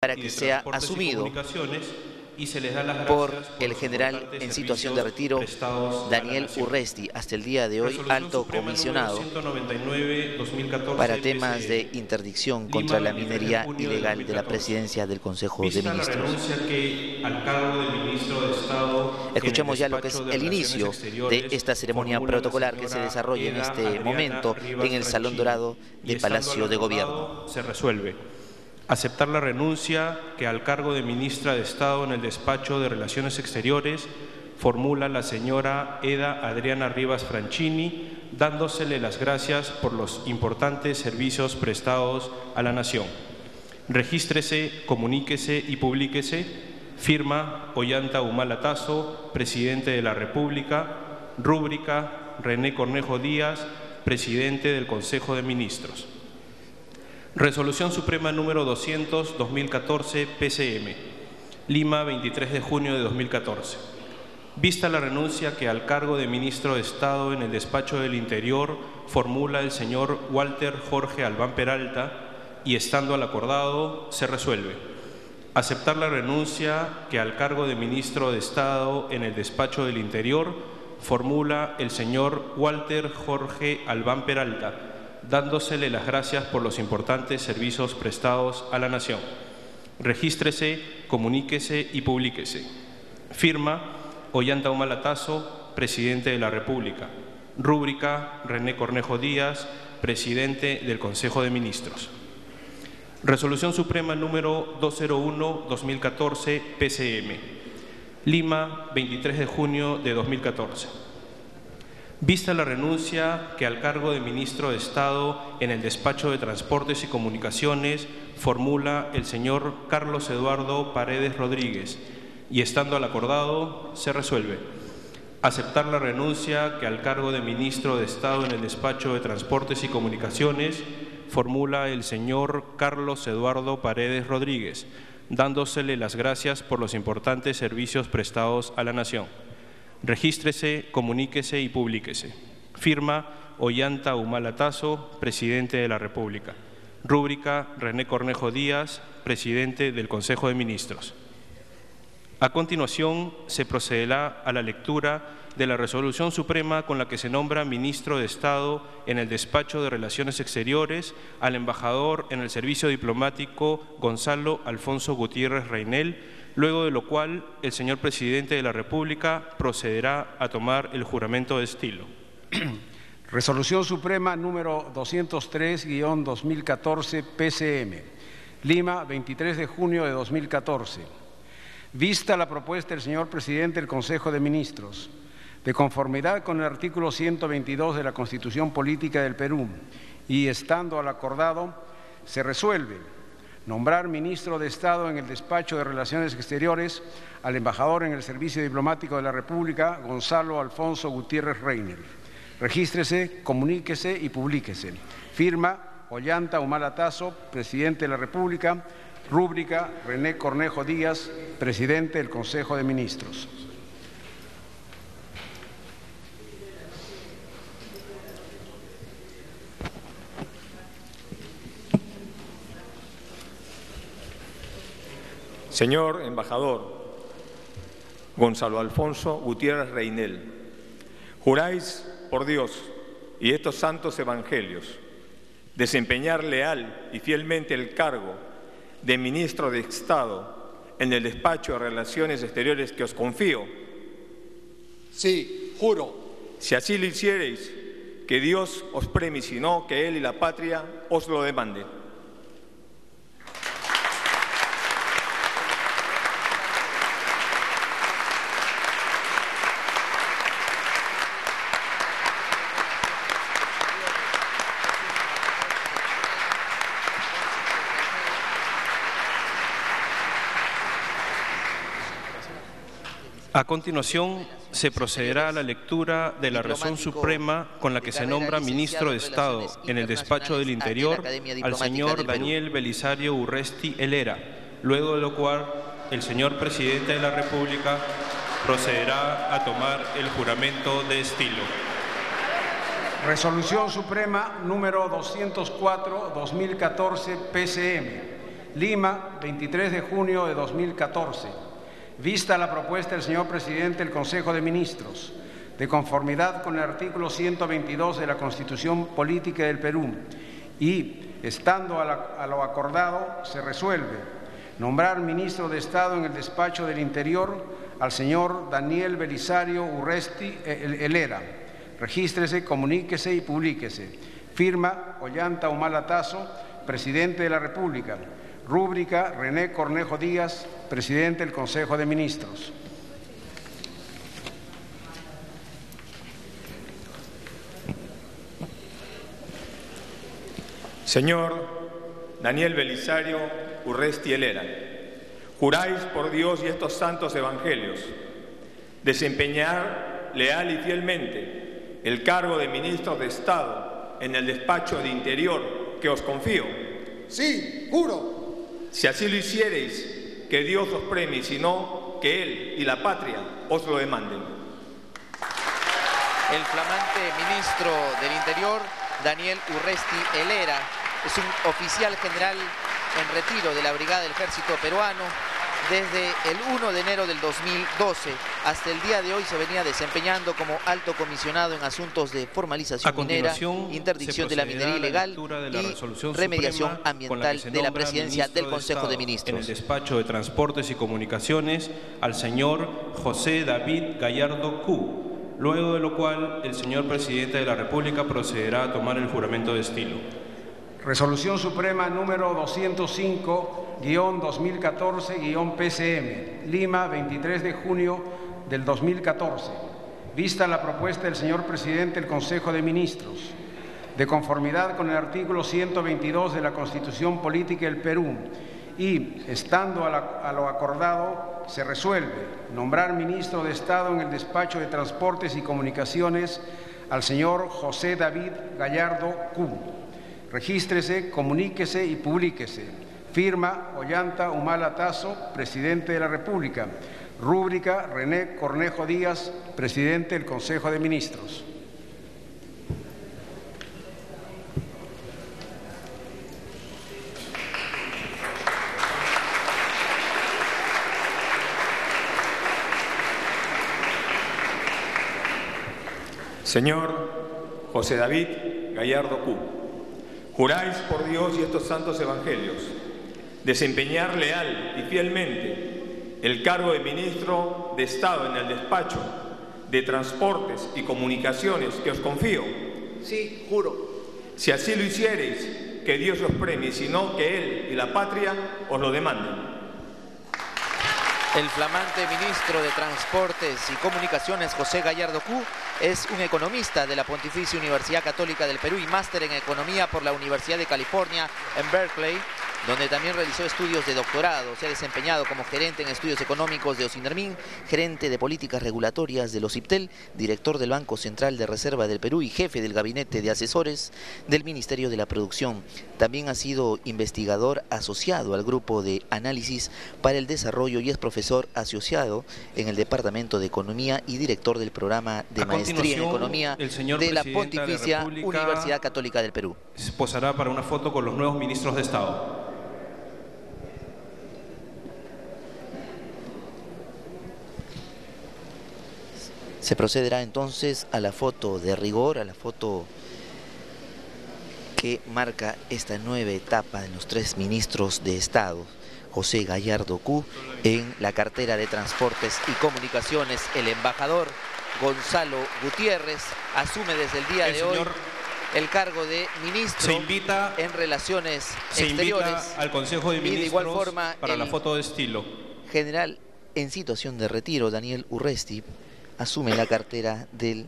para que de sea asumido Comunicaciones, y se les da las por el general en situación de retiro Daniel. Urresti, hasta el día de hoy Resolución alto comisionado número 199-2014 para temas PCE. de interdicción Lima, contra la 23 de minería de ilegal de la 2014. presidencia del Consejo de Vista Ministros. renuncia que al cargo del ministro de Estado en Escuchemos ya lo que es de el inicio de esta ceremonia protocolar que se desarrolla en este Adriana momento Rivas en el Salón. Dorado estando Palacio de Gobierno. Se resuelve. Aceptar la renuncia que al cargo de ministra de Estado en el despacho de Relaciones Exteriores formula la señora Eda Adriana Rivas Franchini, dándosele las gracias por los importantes servicios prestados a la nación. Regístrese, comuníquese y publíquese. Firma Ollanta Humala Tazo, Presidente de la República. Rúbrica René Cornejo Díaz, Presidente del Consejo de Ministros. Resolución Suprema número 200-2014 PCM. Lima, 23 de junio de 2014. Vista la renuncia que al cargo de ministro de Estado en el despacho del Interior formula el señor Walter Jorge Albán Peralta y estando al acordado se resuelve. Aceptar la renuncia que al cargo de ministro de Estado en el despacho del Interior formula el señor Walter Jorge Albán Peralta, dándosele las gracias por los importantes servicios prestados a la nación. Regístrese, comuníquese y publíquese. Firma Ollanta Humalatazo, Presidente de la República. Rúbrica René Cornejo Díaz, Presidente del Consejo de Ministros. Resolución Suprema número 201-2014 PCM. Lima, 23 de junio de 2014. Vista la renuncia que al cargo de ministro de Estado en el despacho de Transportes y Comunicaciones formula el señor Carlos Eduardo Paredes Rodríguez y estando al acordado se resuelve. Aceptar la renuncia que al cargo de ministro de Estado en el despacho de Transportes y Comunicaciones formula el señor Carlos Eduardo Paredes Rodríguez, dándosele las gracias por los importantes servicios prestados a la nación. Regístrese, comuníquese y publíquese. Firma Ollanta Humalatazo, Presidente de la República. Rúbrica René Cornejo Díaz, Presidente del Consejo de Ministros. A continuación, se procederá a la lectura de la resolución suprema con la que se nombra ministro de Estado en el despacho de Relaciones Exteriores al embajador en el servicio diplomático Gonzalo Alfonso Gutiérrez Reinel, luego de lo cual el señor presidente de la República procederá a tomar el juramento de estilo. Resolución Suprema número 203-2014 PCM. Lima, 23 de junio de 2014. Vista la propuesta del señor presidente del Consejo de Ministros, de conformidad con el artículo 122 de la Constitución Política del Perú y estando al acordado, se resuelve nombrar ministro de Estado en el despacho de Relaciones Exteriores al embajador en el Servicio Diplomático de la República, Gonzalo Alfonso Gutiérrez Reiner. Regístrese, comuníquese y publíquese. Firma Ollanta Humalatazo, presidente de la República. Rúbrica René Cornejo Díaz, presidente del Consejo de Ministros. Señor embajador Gonzalo Alfonso Gutiérrez Reinel, juráis por Dios y estos santos evangelios desempeñar leal y fielmente el cargo de ministro de Estado en el despacho de Relaciones Exteriores que os confío. Sí, juro. Si así lo hiciereis, que Dios os premie, si no, que Él y la patria os lo demanden. A continuación, se procederá a la lectura de la razón suprema con la que se nombra ministro de Estado en el despacho del Interior al señor Daniel Belisario Urresti Helera, luego de lo cual el señor presidente de la República procederá a tomar el juramento de estilo. Resolución Suprema número 204-2014 PCM. Lima, 23 de junio de 2014. Vista la propuesta del señor presidente del Consejo de Ministros, de conformidad con el artículo 122 de la Constitución Política del Perú, y, estando a, lo acordado, se resuelve nombrar ministro de Estado en el despacho del Interior al señor Daniel Belisario Urresti Helera. Regístrese, comuníquese y publíquese. Firma Ollanta Humala Tazo, presidente de la República. Rúbrica René Cornejo Díaz, presidente del Consejo de Ministros. Señor Daniel Belisario Urresti Helera, juráis por Dios y estos santos evangelios desempeñar leal y fielmente el cargo de ministro de Estado en el despacho de Interior que os confío. Sí, juro. Si así lo hiciereis, que Dios os premie, sino que Él y la patria os lo demanden. El flamante ministro del Interior, Daniel Urresti Helera, es un oficial general en retiro de la Brigada del Ejército Peruano. Desde el 1 de enero del 2012 hasta el día de hoy se venía desempeñando como alto comisionado en asuntos de formalización minera, interdicción de la minería la ilegal de la y remediación la ambiental se de la presidencia del Consejo de Estado En el Ministros. despacho de Transportes y Comunicaciones al señor José David Gallardo Q, luego de lo cual el señor presidente de la República procederá a tomar el juramento de estilo. Resolución Suprema número 205-2014-PCM, Lima, 23 de junio del 2014. Vista la propuesta del señor presidente del Consejo de Ministros, de conformidad con el artículo 122 de la Constitución Política del Perú, y, estando a, a lo acordado, se resuelve nombrar ministro de Estado en el despacho de Transportes y Comunicaciones al señor José David Gallardo Q. Regístrese, comuníquese y publíquese. Firma Ollanta Humala Tazo, presidente de la República. Rúbrica René Cornejo Díaz, presidente del Consejo de Ministros. Señor José David Gallardo Q, juráis por Dios y estos santos evangelios desempeñar leal y fielmente el cargo de ministro de Estado en el despacho de Transportes y Comunicaciones que os confío. Sí, juro. Si así lo hiciereis, que Dios os premie, sino que Él y la patria os lo demanden. El flamante ministro de Transportes y Comunicaciones, José Gallardo Q, es un economista de la Pontificia Universidad Católica del Perú y máster en Economía por la Universidad de California en Berkeley, donde también realizó estudios de doctorado. Se ha desempeñado como gerente en estudios económicos de Ocinermin, gerente de políticas regulatorias del OCIPTEL, director del Banco Central de Reserva del Perú y jefe del gabinete de asesores del Ministerio de la Producción. También ha sido investigador asociado al grupo de análisis para el desarrollo y es profesor asociado en el Departamento de Economía y director del programa de A maestría en Economía el señor de la presidente de la Pontificia Universidad Católica del Perú. Se posará para una foto con los nuevos ministros de Estado. Se procederá entonces a la foto de rigor, a la foto que marca esta nueva etapa de los tres ministros de Estado. José Gallardo Q en la cartera de Transportes y Comunicaciones. El embajador Gonzalo Gutiérrez asume desde el día El de hoy el cargo de ministro Se invita, en Relaciones se Exteriores. invita al Consejo de y de Ministros igual forma para la foto de estilo. general en situación de retiro, Daniel Urresti, asume la cartera del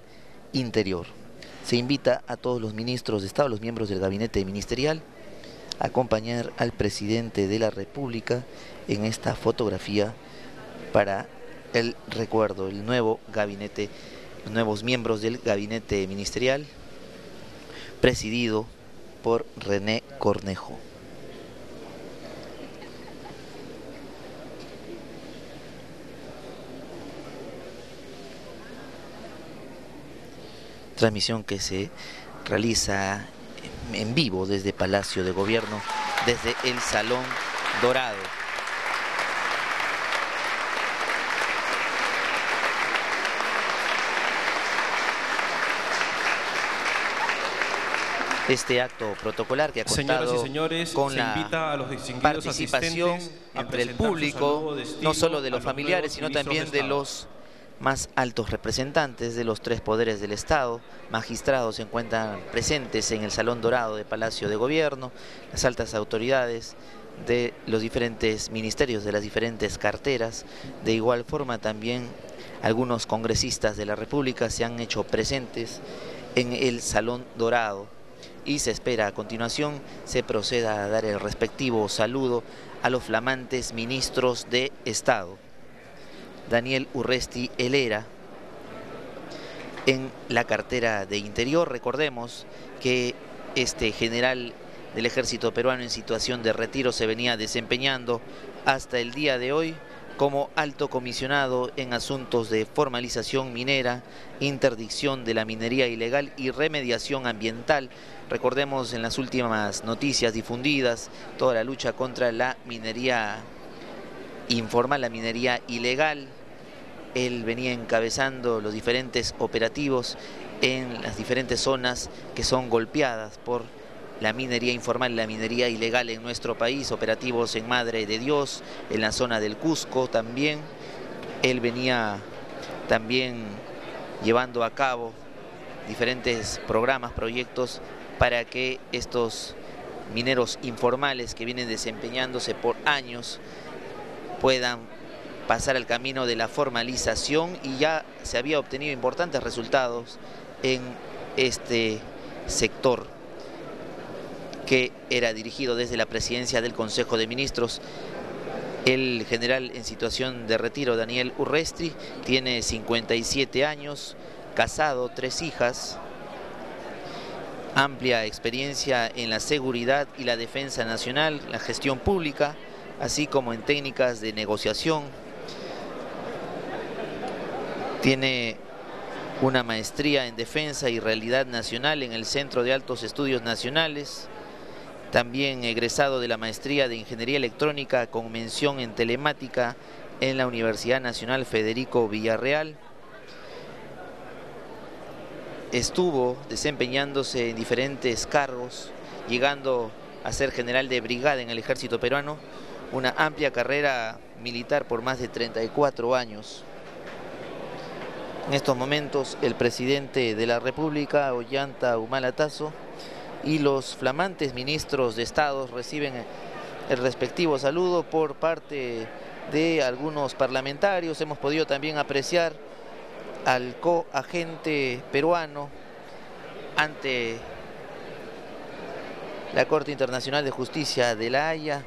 Interior. Se invita a todos los ministros de Estado, los miembros del gabinete ministerial, a acompañar al presidente de la República en esta fotografía para el recuerdo, el nuevo gabinete, nuevos miembros del gabinete ministerial, presidido por René Cornejo. Transmisión que se realiza en vivo desde Palacio de Gobierno, desde el Salón dorado. este acto protocolar que ha contado con la participación entre el público, no solo de los familiares, sino también de los más altos representantes de los tres poderes del Estado, magistrados se encuentran presentes en el Salón Dorado de Palacio de Gobierno, las altas autoridades de los diferentes ministerios, de las diferentes carteras, de igual forma también algunos congresistas de la República se han hecho presentes en el Salón Dorado. Y se espera a continuación se proceda a dar el respectivo saludo a los flamantes ministros de Estado. Daniel Urresti Helera, en la cartera de Interior, recordemos que este general del ejército peruano en situación de retiro se venía desempeñando hasta el día de hoy como alto comisionado en asuntos de formalización minera, interdicción de la minería ilegal y remediación ambiental. Recordemos en las últimas noticias difundidas toda la lucha contra la minería informal, la minería ilegal. Él venía encabezando los diferentes operativos en las diferentes zonas que son golpeadas por la minería informal, la minería ilegal en nuestro país, operativos en Madre de Dios, en la zona del Cusco también. Él venía también llevando a cabo diferentes programas, proyectos para que estos mineros informales que vienen desempeñándose por años puedan pasar al camino de la formalización y ya se había obtenido importantes resultados en este sector que era dirigido desde la presidencia del Consejo de Ministros. El general en situación de retiro, Daniel Urrestri, tiene 57 años, casado, tres hijas, amplia experiencia en la seguridad y la defensa nacional, la gestión pública, así como en técnicas de negociación. Tiene una maestría en defensa y realidad nacional en el Centro de Altos Estudios Nacionales, también egresado de la maestría de Ingeniería Electrónica con mención en telemática en la Universidad Nacional Federico Villarreal. Estuvo desempeñándose en diferentes cargos, llegando a ser general de brigada en el ejército peruano, una amplia carrera militar por más de 34 años. En estos momentos el presidente de la República, Ollanta Humalatazo, y los flamantes ministros de Estado reciben el respectivo saludo por parte de algunos parlamentarios. Hemos podido también apreciar al coagente peruano ante la Corte Internacional de Justicia de La Haya,